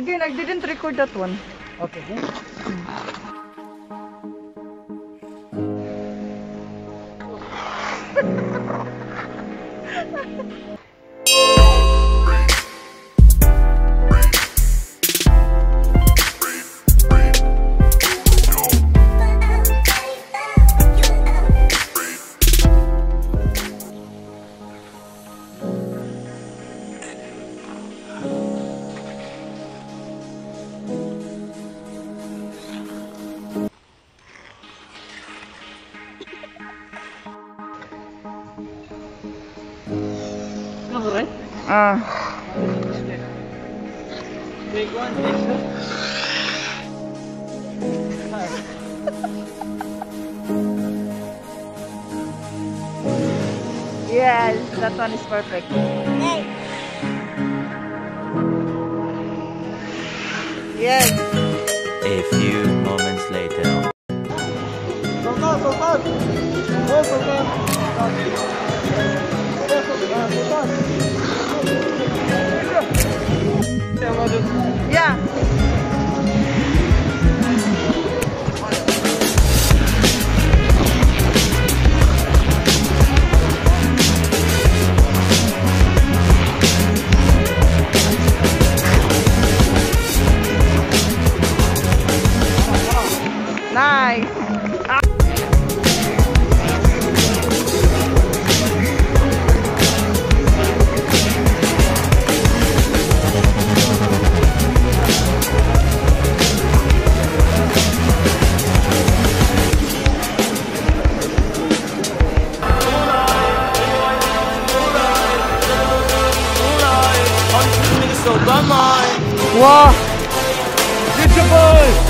Again, I didn't record that one. Okay. Ah. Take one. Yes, that one is perfect. Yes. A few moments later. Sultan! Oh, so 吗？哇 my 傅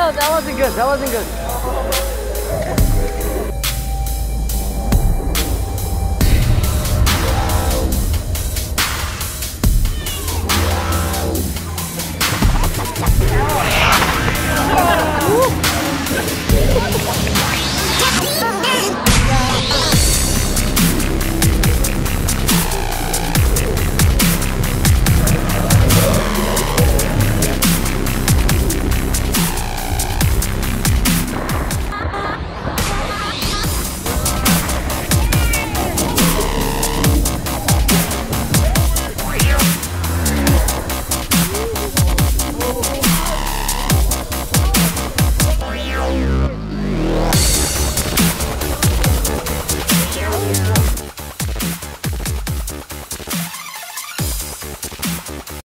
no, that wasn't good. That wasn't good.